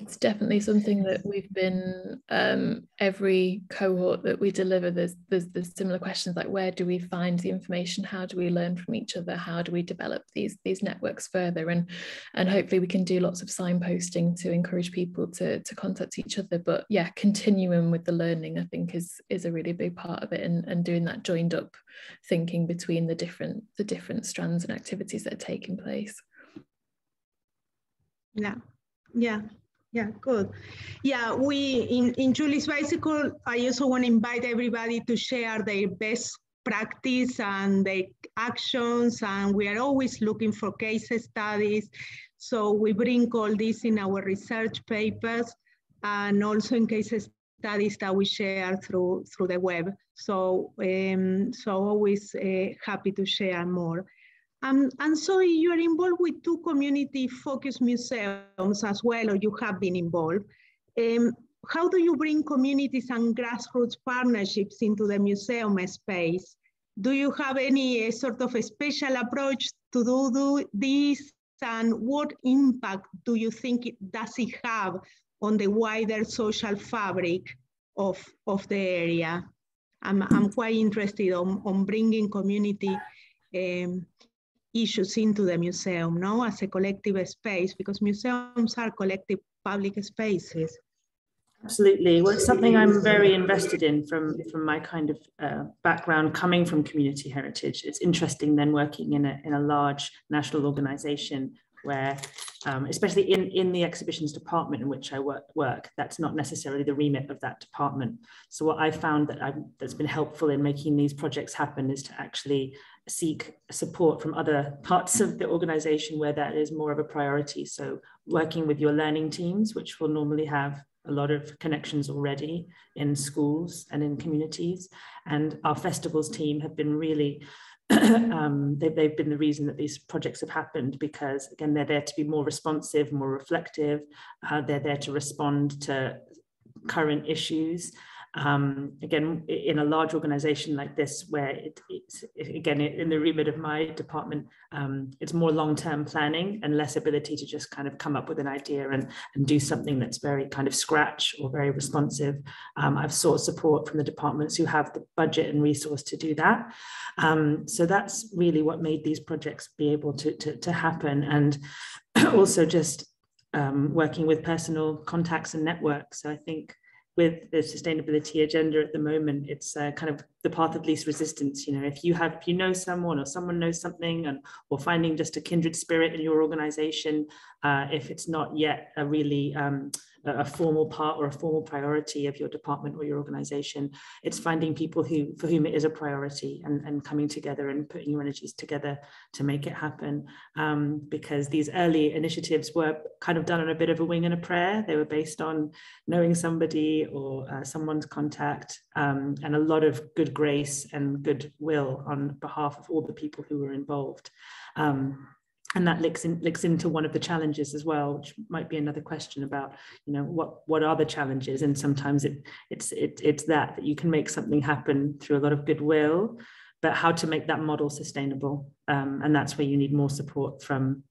It's definitely something that we've been um, every cohort that we deliver. There's, there's there's similar questions like where do we find the information? How do we learn from each other? How do we develop these these networks further? And and hopefully we can do lots of signposting to encourage people to to contact each other. But yeah, continuing with the learning I think is is a really big part of it, and and doing that joined up thinking between the different the different strands and activities that are taking place. Yeah, yeah. Yeah, good. Yeah, we in, in Julie's Bicycle, I also want to invite everybody to share their best practice and their actions, and we are always looking for case studies. So we bring all this in our research papers and also in case studies that we share through through the web. So um, so always uh, happy to share more. Um, and so you are involved with two community-focused museums as well, or you have been involved. Um, how do you bring communities and grassroots partnerships into the museum space? Do you have any uh, sort of a special approach to do, do this? And what impact do you think it, does it have on the wider social fabric of, of the area? I'm, I'm quite interested on, on bringing community um, issues into the museum, no, as a collective space, because museums are collective public spaces. Absolutely. Well, it's something I'm very invested in from, from my kind of uh, background coming from community heritage. It's interesting then working in a, in a large national organization where, um, especially in, in the exhibitions department in which I work, work, that's not necessarily the remit of that department. So what I found that I've, that's been helpful in making these projects happen is to actually seek support from other parts of the organization where that is more of a priority. So working with your learning teams, which will normally have a lot of connections already in schools and in communities. And our festivals team have been really, (clears throat) um, they've, they've been the reason that these projects have happened because again, they're there to be more responsive, more reflective. Uh, they're there to respond to current issues um, again, in a large organization like this, where it, it's, again, in the remit of my department, um, it's more long-term planning and less ability to just kind of come up with an idea and, and do something that's very kind of scratch or very responsive. Um, I've sought support from the departments who have the budget and resource to do that. Um, so that's really what made these projects be able to, to, to happen. And (clears throat) also just um, working with personal contacts and networks. So I think with the sustainability agenda at the moment, it's uh, kind of the path of least resistance. You know, if you have, if you know someone or someone knows something, and or finding just a kindred spirit in your organization, uh, if it's not yet a really um, a formal part or a formal priority of your department or your organization. It's finding people who for whom it is a priority and, and coming together and putting your energies together to make it happen. Um, because these early initiatives were kind of done on a bit of a wing and a prayer. They were based on knowing somebody or uh, someone's contact um, and a lot of good grace and goodwill on behalf of all the people who were involved. Um, and that links, in, links into one of the challenges as well, which might be another question about, you know, what what are the challenges? And sometimes it it's it, it's that that you can make something happen through a lot of goodwill, but how to make that model sustainable, um, and that's where you need more support from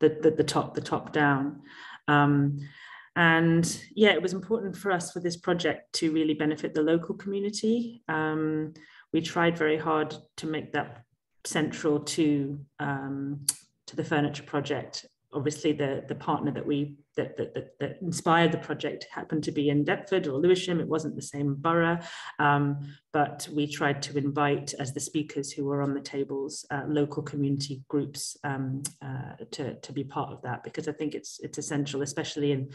the the, the top the top down. Um, and yeah, it was important for us for this project to really benefit the local community. Um, we tried very hard to make that central to um, to the furniture project. Obviously, the, the partner that we that, that, that, inspired the project happened to be in Deptford or Lewisham. It wasn't the same borough, um, but we tried to invite as the speakers who were on the tables uh, local community groups um, uh, to, to be part of that because I think it's it's essential, especially in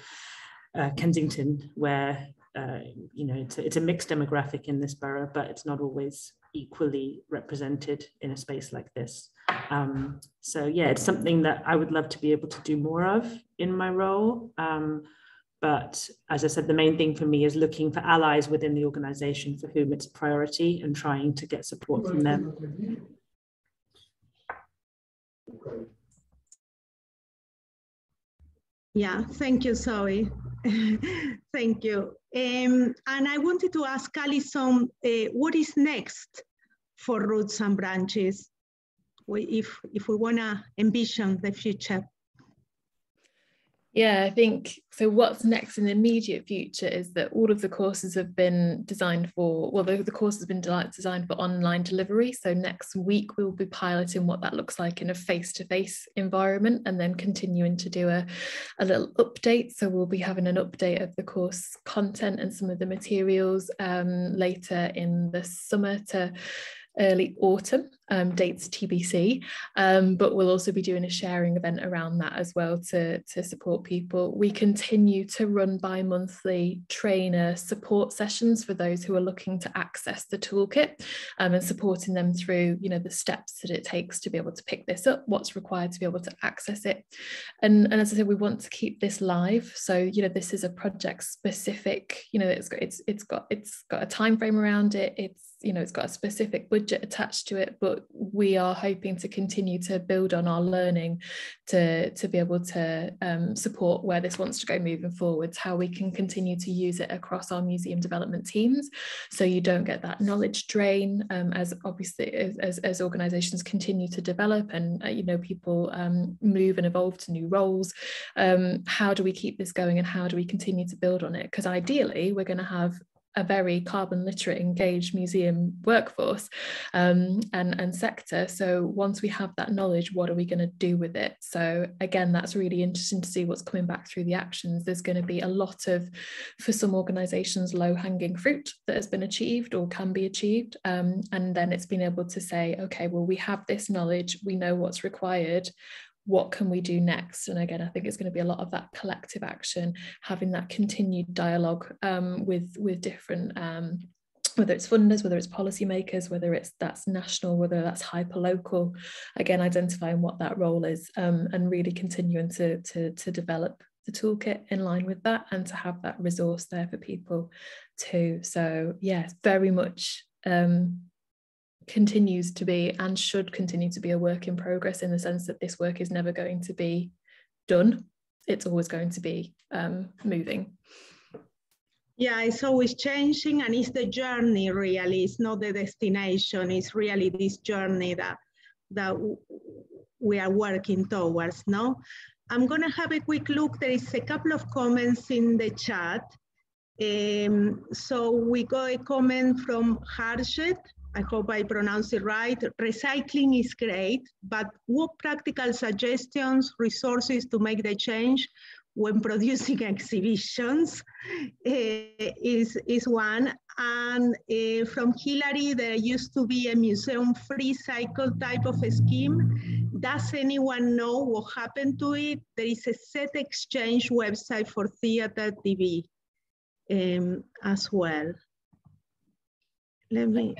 uh, Kensington, where uh, you know it's a, it's a mixed demographic in this borough, but it's not always equally represented in a space like this. Um, so yeah, it's something that I would love to be able to do more of in my role. Um, but as I said, the main thing for me is looking for allies within the organization for whom it's a priority and trying to get support from them. Yeah, thank you, Zoe. (laughs) thank you. Um, and I wanted to ask Alison, uh, what is next for Roots and Branches? If, if we want to envision the future? Yeah, I think so. What's next in the immediate future is that all of the courses have been designed for, well, the, the course has been designed for online delivery. So next week we'll be piloting what that looks like in a face to face environment and then continuing to do a, a little update. So we'll be having an update of the course content and some of the materials um, later in the summer to early autumn, um, dates TBC, um, but we'll also be doing a sharing event around that as well to, to support people. We continue to run bi-monthly trainer support sessions for those who are looking to access the toolkit um, and supporting them through you know the steps that it takes to be able to pick this up, what's required to be able to access it. And, and as I said, we want to keep this live. So, you know, this is a project specific, you know, it's got it's it's got it's got a time frame around it. It's you know it's got a specific budget attached to it but we are hoping to continue to build on our learning to to be able to um, support where this wants to go moving forwards how we can continue to use it across our museum development teams. So you don't get that knowledge drain um, as obviously as, as organizations continue to develop and uh, you know people um, move and evolve to new roles. Um, how do we keep this going and how do we continue to build on it? Because ideally we're going to have a very carbon literate engaged museum workforce um, and, and sector. So once we have that knowledge what are we going to do with it? So again that's really interesting to see what's coming back through the actions. There's going to be a lot of for some organizations low hanging fruit that has been achieved or can be achieved um, and then it's been able to say okay well we have this knowledge we know what's required what can we do next and again i think it's going to be a lot of that collective action having that continued dialogue um, with with different um, whether it's funders, whether it's policymakers, whether it's that's national, whether that's hyper local, again identifying what that role is um, and really continuing to, to, to develop the toolkit in line with that and to have that resource there for people too. So yeah, very much um, continues to be and should continue to be a work in progress in the sense that this work is never going to be done. It's always going to be um, moving. Yeah, it's always changing and it's the journey really, it's not the destination, it's really this journey that, that we are working towards, no? I'm gonna have a quick look. There is a couple of comments in the chat. Um, so we got a comment from Harshet I hope I pronounce it right. Recycling is great, but what practical suggestions, resources to make the change when producing (laughs) exhibitions uh, is, is one. And uh, from Hillary, there used to be a museum free cycle type of scheme. Does anyone know what happened to it? There is a set exchange website for theater TV um, as well. Let me.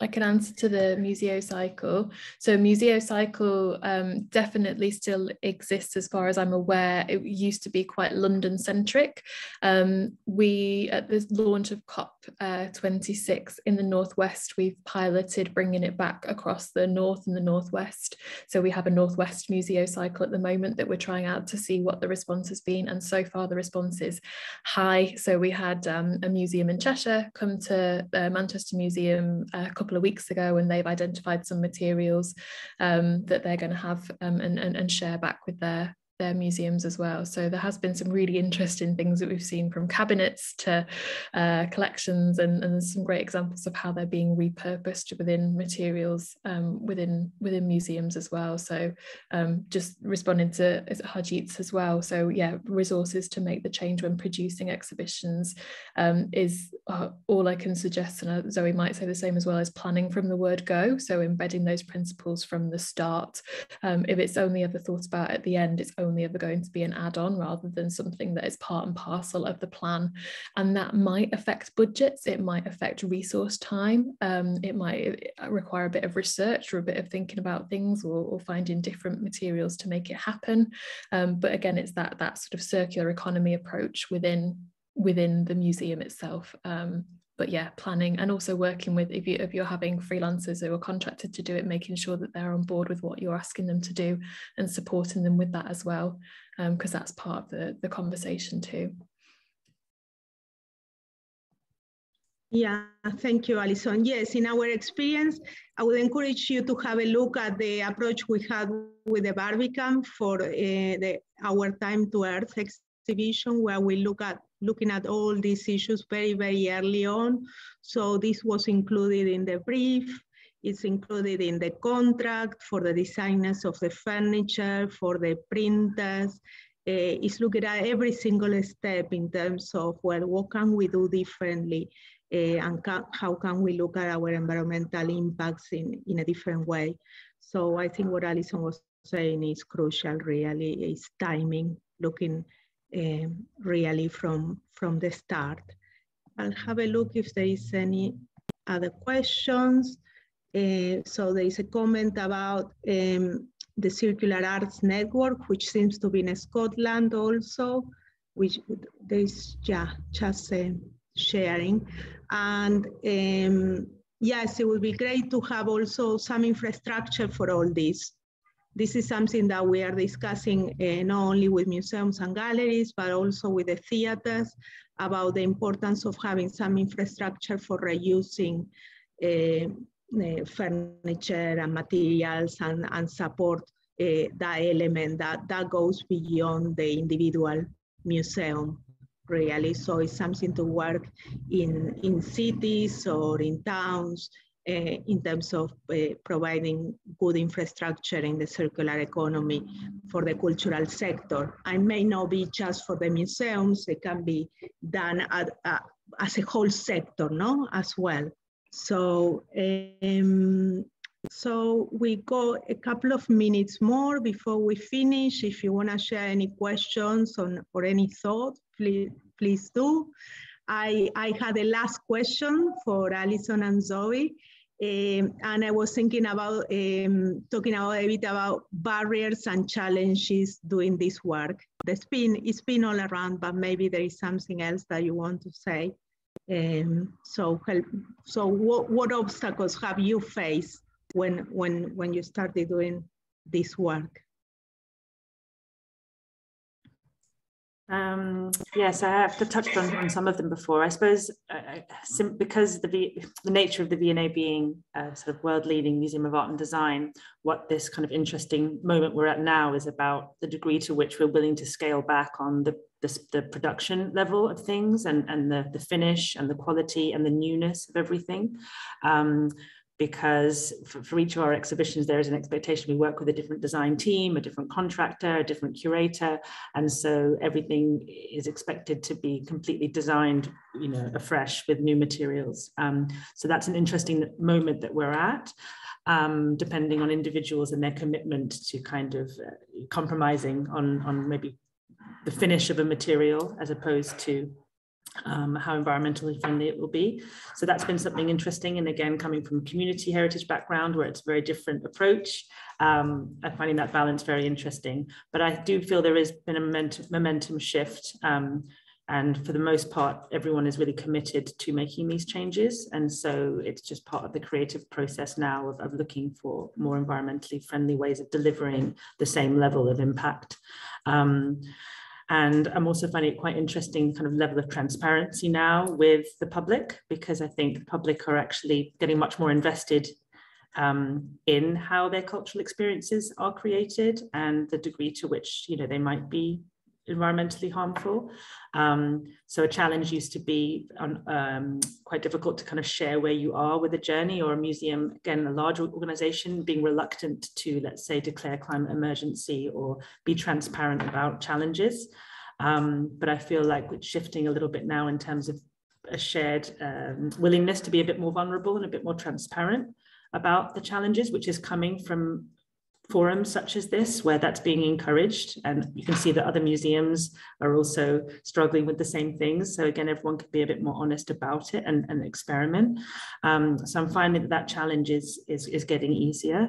I can answer to the Museo Cycle. So Museo Cycle um, definitely still exists as far as I'm aware. It used to be quite London centric. Um, we, at the launch of COP26 uh, in the Northwest, we've piloted bringing it back across the North and the Northwest. So we have a Northwest Museo Cycle at the moment that we're trying out to see what the response has been. And so far the response is high. So we had um, a museum in Cheshire come to the Manchester Museum a couple couple of weeks ago and they've identified some materials um, that they're going to have um, and, and, and share back with their their museums as well. So there has been some really interesting things that we've seen from cabinets to uh, collections and, and some great examples of how they're being repurposed within materials um, within within museums as well. So um, just responding to Hajit's as well. So yeah, resources to make the change when producing exhibitions um, is uh, all I can suggest. And uh, Zoe might say the same as well as planning from the word go. So embedding those principles from the start. Um, if it's only ever thought about at the end, it's only ever going to be an add-on rather than something that is part and parcel of the plan. And that might affect budgets it might affect resource time um, it might uh, require a bit of research or a bit of thinking about things or, or finding different materials to make it happen. Um, but again it's that that sort of circular economy approach within within the museum itself. Um, but yeah, planning and also working with if you if you're having freelancers who are contracted to do it, making sure that they're on board with what you're asking them to do and supporting them with that as well, because um, that's part of the the conversation too. Yeah, thank you, Alison. Yes, in our experience, I would encourage you to have a look at the approach we had with the Barbican for uh, the Our Time to Earth exhibition, where we look at looking at all these issues very, very early on. So this was included in the brief. It's included in the contract for the designers of the furniture, for the printers. Uh, it's looking at every single step in terms of, well, what can we do differently? Uh, and ca how can we look at our environmental impacts in, in a different way? So I think what Alison was saying is crucial, really, is timing, looking um, really from, from the start. I'll have a look if there is any other questions. Uh, so there is a comment about um, the Circular Arts Network, which seems to be in Scotland also, which there is yeah, just uh, sharing. And um, yes, it would be great to have also some infrastructure for all this. This is something that we are discussing uh, not only with museums and galleries, but also with the theaters about the importance of having some infrastructure for reusing uh, uh, furniture and materials and, and support uh, that element that, that goes beyond the individual museum really. So it's something to work in, in cities or in towns in terms of uh, providing good infrastructure in the circular economy for the cultural sector. And may not be just for the museums, it can be done at, uh, as a whole sector, no, as well. So, um, so we go a couple of minutes more before we finish. If you want to share any questions on, or any thoughts, please, please do. I, I had a last question for Alison and Zoe. Um, and I was thinking about um, talking about a bit about barriers and challenges doing this work. The spin it's been all around, but maybe there is something else that you want to say. Um, so, help, so what, what obstacles have you faced when when when you started doing this work? Um, yes, I have touched on, on some of them before. I suppose uh, uh because the v, the nature of the V&A being a sort of world-leading museum of art and design, what this kind of interesting moment we're at now is about the degree to which we're willing to scale back on the the, the production level of things and, and the, the finish and the quality and the newness of everything. Um, because for, for, each of our exhibitions, there is an expectation. We work with a different design team, a different contractor, a different curator. And so everything is expected to be completely designed, you know, afresh with new materials. Um, so that's an interesting moment that we're at. Um, depending on individuals and their commitment to kind of uh, compromising on, on maybe the finish of a material as opposed to um, how environmentally friendly it will be. So that's been something interesting. And again, coming from community heritage background where it's a very different approach, um, I'm finding that balance very interesting. But I do feel there has been a momentum, momentum shift. Um, and for the most part, everyone is really committed to making these changes. And so it's just part of the creative process now of, of looking for more environmentally friendly ways of delivering the same level of impact. Um, and I'm also finding it quite interesting kind of level of transparency now with the public, because I think the public are actually getting much more invested um, in how their cultural experiences are created and the degree to which you know they might be environmentally harmful. Um, so a challenge used to be on, um, quite difficult to kind of share where you are with a journey or a museum, again, a large organization being reluctant to, let's say, declare climate emergency or be transparent about challenges. Um, but I feel like it's shifting a little bit now in terms of a shared um, willingness to be a bit more vulnerable and a bit more transparent about the challenges, which is coming from forums such as this where that's being encouraged. And you can see that other museums are also struggling with the same things. So again everyone could be a bit more honest about it and, and experiment. Um, so i'm finding that that challenge is is, is getting easier.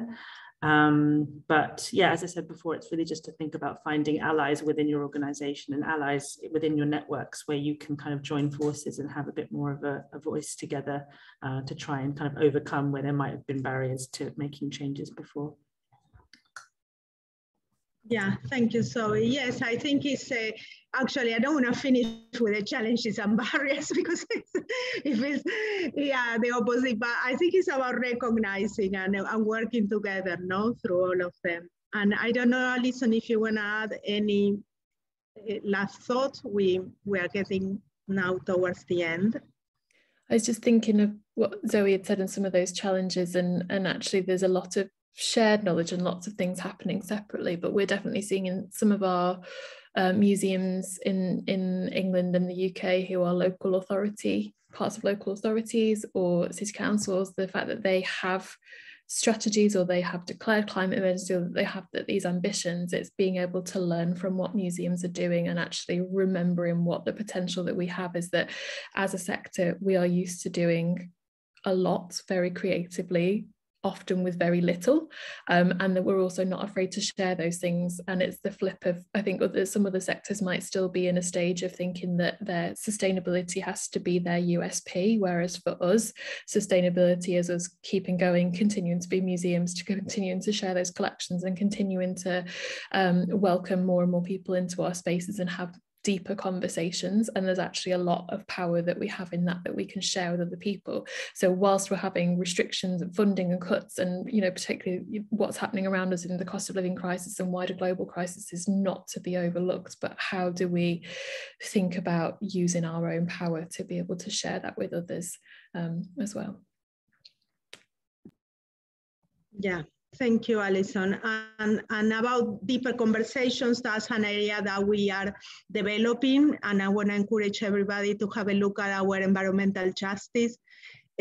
Um, but yeah as i said before it's really just to think about finding allies within your organization and allies within your networks where you can kind of join forces and have a bit more of a, a voice together uh, to try and kind of overcome where there might have been barriers to making changes before yeah, thank you, Zoe. Yes, I think it's uh, actually, I don't want to finish with the challenges and (laughs) barriers because it's, if it's, yeah, the opposite, but I think it's about recognizing and, and working together, no, through all of them. And I don't know, Alison, if you want to add any uh, last thought, we, we are getting now towards the end. I was just thinking of what Zoe had said and some of those challenges, and and actually, there's a lot of shared knowledge and lots of things happening separately but we're definitely seeing in some of our uh, museums in in England and the UK who are local authority parts of local authorities or city councils the fact that they have strategies or they have declared climate emergency or they have that these ambitions it's being able to learn from what museums are doing and actually remembering what the potential that we have is that as a sector we are used to doing a lot very creatively often with very little um, and that we're also not afraid to share those things. And it's the flip of i think some other sectors might still be in a stage of thinking that their sustainability has to be their usp whereas for us sustainability is us keeping going continuing to be museums to continuing to share those collections and continuing to um, welcome more and more people into our spaces and have deeper conversations and there's actually a lot of power that we have in that that we can share with other people. So whilst we're having restrictions and funding and cuts and you know particularly what's happening around us in the cost of living crisis and wider global crisis is not to be overlooked but how do we think about using our own power to be able to share that with others um, as well? Yeah Thank you, Alison. And, and about deeper conversations, that's an area that we are developing. And I want to encourage everybody to have a look at our environmental justice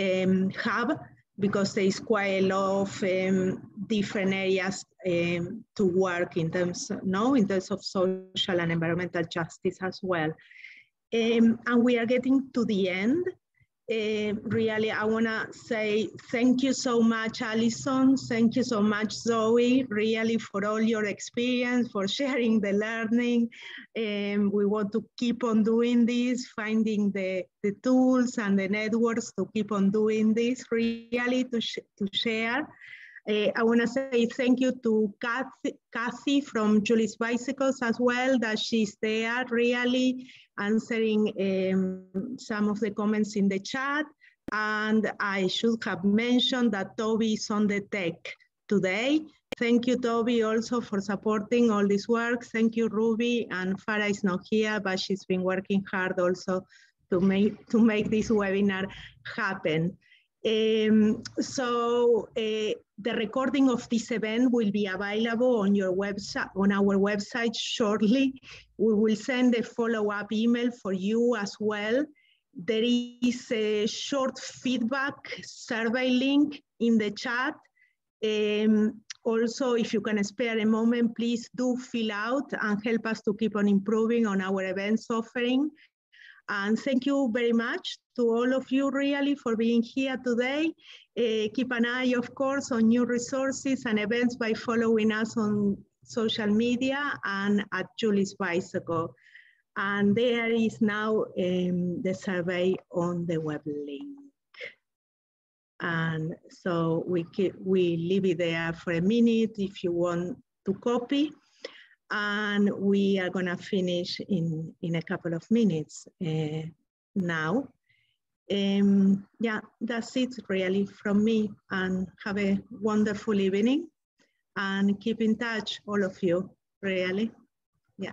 um, hub because there is quite a lot of um, different areas um, to work in terms, no, in terms of social and environmental justice as well. Um, and we are getting to the end. Uh, really, I want to say thank you so much, Alison. Thank you so much, Zoe, really for all your experience, for sharing the learning. Um, we want to keep on doing this, finding the, the tools and the networks to keep on doing this, really to, sh to share. Uh, I want to say thank you to Kathy, Kathy from Julie's Bicycles as well, that she's there really answering um, some of the comments in the chat. And I should have mentioned that Toby is on the tech today. Thank you, Toby, also for supporting all this work. Thank you, Ruby. And Farah is not here, but she's been working hard also to make, to make this webinar happen. Um, so uh, the recording of this event will be available on your website, on our website shortly. We will send a follow-up email for you as well. There is a short feedback survey link in the chat. Um, also, if you can spare a moment, please do fill out and help us to keep on improving on our events offering. And thank you very much to all of you really for being here today. Uh, keep an eye, of course, on new resources and events by following us on social media and at Julie's Bicycle. And there is now um, the survey on the web link. And so we, keep, we leave it there for a minute if you want to copy and we are going to finish in, in a couple of minutes uh, now. Um, yeah, that's it really from me and have a wonderful evening and keep in touch, all of you, really. Yeah.